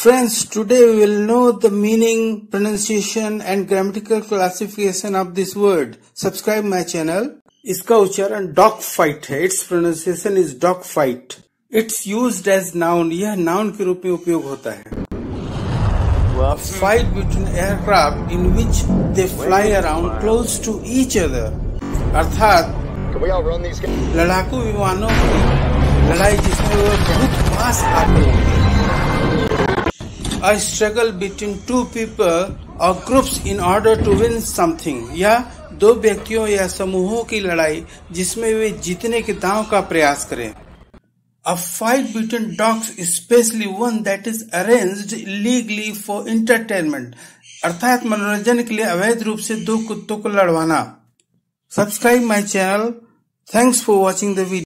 Friends, today we will know the meaning, pronunciation and grammatical classification of this word. Subscribe my channel. इसका उच्चारण dog fight है it's pronunciation is dog fight it's use as noun यह noun के रूप में उपयोग होता है fight between aircraft in which they fly around close to each other अर्थात लड़ाकू विमानों की लड़ाई जिसमें वो बहुत पास आते होंगे a struggle between two people or groups in order to win something या दो व्यक्तियों या समूहों की लड़ाई जिसमें वे जीतने के दांव का प्रयास करें A fight between dogs, especially one that is arranged legally for entertainment, अर्थात मनोरंजन के लिए अवैध रूप से दो कुत्तों को लड़वाना subscribe my channel thanks for watching the video